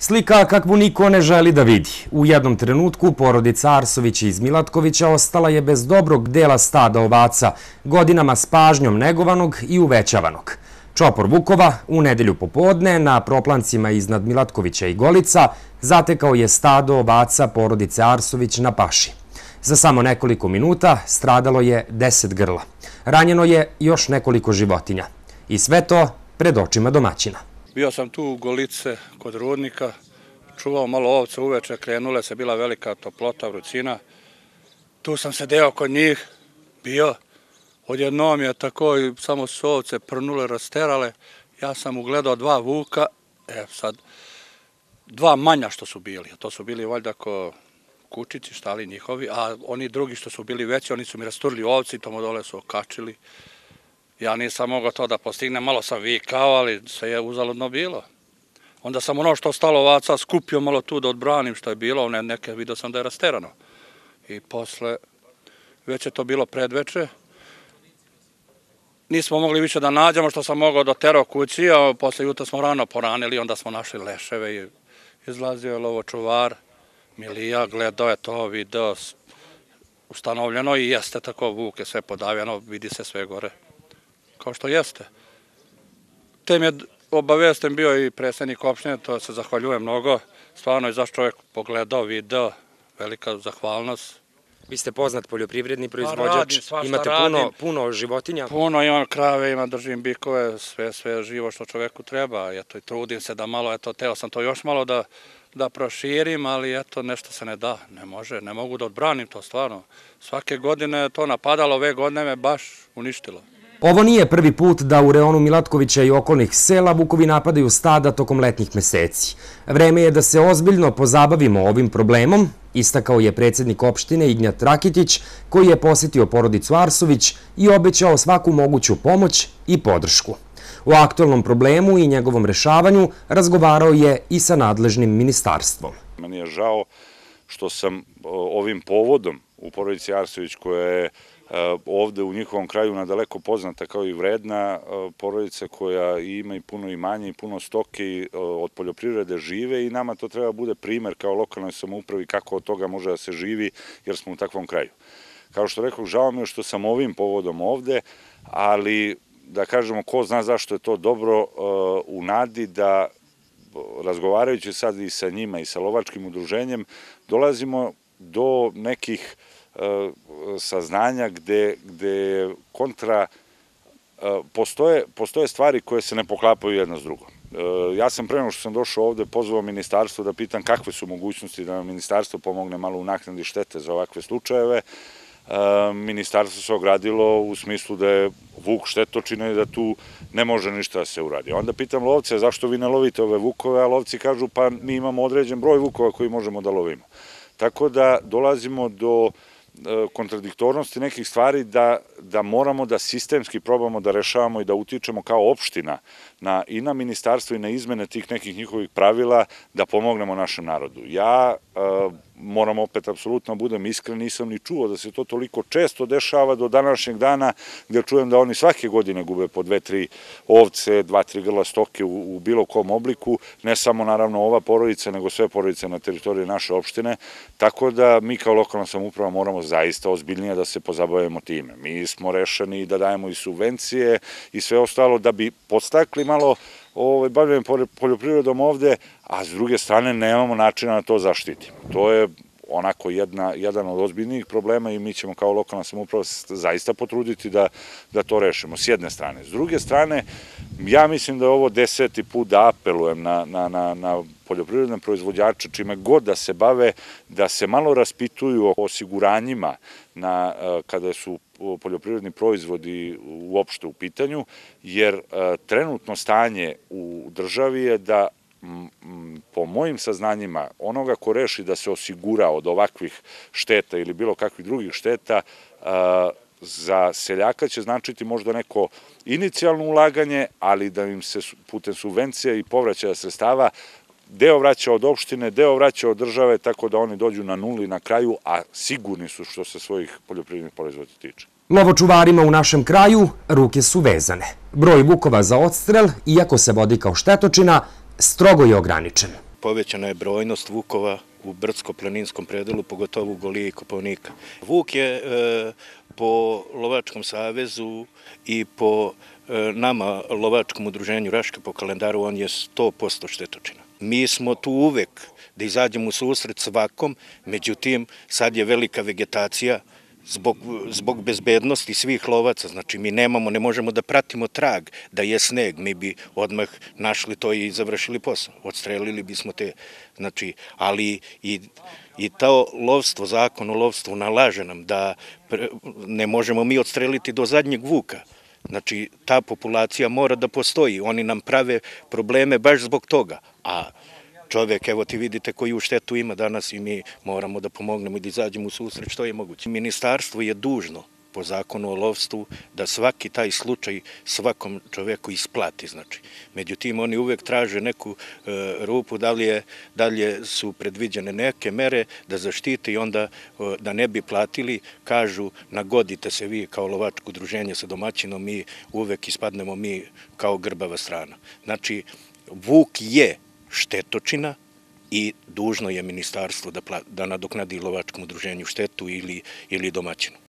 Slika kakvu niko ne želi da vidi. U jednom trenutku porodica Arsovića iz Milatkovića ostala je bez dobrog dela stada ovaca, godinama s pažnjom negovanog i uvećavanog. Čopor Vukova u nedelju popodne na proplancima iznad Milatkovića i Golica zatekao je stado ovaca porodice Arsović na paši. Za samo nekoliko minuta stradalo je deset grla. Ranjeno je još nekoliko životinja. I sve to pred očima domaćina. Bio sam tu u Golice kod rudnika, čuvao malo ovce uveče, krenule se, bila velika toplota, vrućina. Tu sam se deo kod njih, bio. Odjednom je tako samo su ovce prnule, rasterale. Ja sam ugledao dva vuka, e sad, dva manja što su bili. To su bili valjda ko kučići, štali njihovi, a oni drugi što su bili veći, oni su mi rasturili ovci tomu dole su okačili. Ja nisam mogao to da postignem, malo sam vikao, ali sve je uzaludno bilo. Onda sam ono što stalo ovaca skupio malo tu da odbranim što je bilo, ne, neke vidio sam da je rasterano. I posle, već je to bilo predveče, nismo mogli više da nađemo što sam mogao do tero kući, a posle jutra smo rano poranili, onda smo našli leševe i izlazio je lovo čuvar, Milija, gledao je to, video, ustanovljeno i jeste tako, Vuk je sve podavljeno, vidi se sve gore kao što jeste. Tem je obavesten bio i predsednik opštine, to se zahvaljujem mnogo. Stvarno je zašto čovjek pogledao video, velika zahvalnost. Vi ste poznat poljoprivredni pa proizvođač, imate puno, puno životinja. Puno imam krave, imam, držim bikove, sve, sve živo što čoveku treba. Eto, i trudim se da malo, eto, teo sam to još malo da, da proširim, ali eto, nešto se ne da, ne može, ne mogu da odbranim to stvarno. Svake godine to napadalo, ove godine me baš uništilo. Ovo nije prvi put da u reonu Milatkovića i okolnih sela Vukovi napadaju stada tokom letnjih meseci. Vreme je da se ozbiljno pozabavimo ovim problemom, istakao je predsednik opštine Ignjat Rakitić, koji je posetio porodicu Arsović i obećao svaku moguću pomoć i podršku. O aktualnom problemu i njegovom rešavanju razgovarao je i sa nadležnim ministarstvom. Meni je žao što sam ovim povodom u porodici Arsović koja je ovde u njihovom kraju nadaleko poznata kao i vredna porodica koja ima i puno imanja i puno stoke i od poljoprivrede žive i nama to treba bude primer kao lokalnoj samoupravi kako od toga može da se živi jer smo u takvom kraju. Kao što rekao, žao mi je što sam ovim povodom ovde, ali da kažemo ko zna zašto je to dobro u nadi da razgovarajući sad i sa njima i sa lovačkim udruženjem dolazimo do nekih E, saznanja gde, gde kontra e, postoje, postoje stvari koje se ne poklapaju jedno s drugom. E, ja sam pre što sam došao ovde pozvao ministarstvo da pitam kakve su mogućnosti da ministarstvo pomogne malo u naknadi štete za ovakve slučajeve. Ministarstvo se ogradilo u smislu da je vuk štetočina i da tu ne može ništa da se uradi. Onda pitam lovce zašto vi ne lovite ove vukove, a lovci kažu pa mi imamo određen broj vukova koji možemo da lovimo. Tako da dolazimo do E, kontradiktornosti nekih stvari da, da moramo da sistemski probamo da rešavamo i da utičemo kao opština na, i na ministarstvo i na izmene tih nekih njihovih pravila da pomognemo našem narodu. Ja e, moram opet apsolutno budem iskren, nisam ni čuo da se to toliko često dešava do današnjeg dana, gde čujem da oni svake godine gube po dve, tri ovce, dva, tri grla stoke u, u bilo kom obliku, ne samo naravno ova porodica, nego sve porodice na teritoriji naše opštine, tako da mi kao lokalna samuprava moramo zaista ozbiljnije da se pozabavimo time. Mi smo rešeni da dajemo i subvencije i sve ostalo da bi podstakli malo ovaj, bavljanje poljoprivredom ovde, a s druge strane nemamo načina da to zaštitimo. To je onako jedna, jedan od ozbiljnijih problema i mi ćemo kao lokalna samuprava zaista potruditi da, da to rešimo, s jedne strane. S druge strane, ja mislim da je ovo deseti put da apelujem na, na, na, na poljoprivredne proizvođače, čime god da se bave, da se malo raspituju o osiguranjima na, e, kada su poljoprivredni proizvodi uopšte u pitanju, jer e, trenutno stanje u državi je da po mojim saznanjima onoga ko reši da se osigura od ovakvih šteta ili bilo kakvih drugih šteta za seljaka će značiti možda neko inicijalno ulaganje, ali da im se putem subvencija i povraćaja sredstava deo vraća od opštine, deo vraća od države, tako da oni dođu na nuli na kraju, a sigurni su što se svojih poljoprivrednih proizvoda tiče. Lovočuvarima u našem kraju ruke su vezane. Broj vukova za odstrel, iako se vodi kao štetočina, strogo je ograničen. Povećana je brojnost vukova u brdsko-planinskom predelu, pogotovo u Golije i Kopovnika. Vuk je e, po Lovačkom savezu i po e, nama Lovačkom udruženju Raške po kalendaru, on je 100% štetočina. Mi smo tu uvek da izađemo u susret svakom, međutim sad je velika vegetacija, zbog, zbog bezbednosti svih lovaca, znači mi nemamo, ne možemo da pratimo trag, da je sneg, mi bi odmah našli to i završili posao, odstrelili bismo te, znači, ali i, i to lovstvo, zakon o lovstvu nalaže nam da pre, ne možemo mi odstreliti do zadnjeg vuka, Znači, ta populacija mora da postoji. Oni nam prave probleme baš zbog toga. A čovek, evo ti vidite koju štetu ima danas i mi moramo da pomognemo i da izađemo u susret što je moguće. Ministarstvo je dužno po zakonu o lovstvu da svaki taj slučaj svakom čoveku isplati znači. Međutim oni uvek traže neku e, rupu da li je da li su predviđene neke mere da zaštite i onda e, da ne bi platili. Kažu nagodite se vi kao lovačko udruženje sa domaćinom mi uvek ispadnemo mi kao grbava strana. Znači Vuk je štetočina i dužno je ministarstvo da, da nadoknadi lovačkom udruženju štetu ili, ili domaćinu.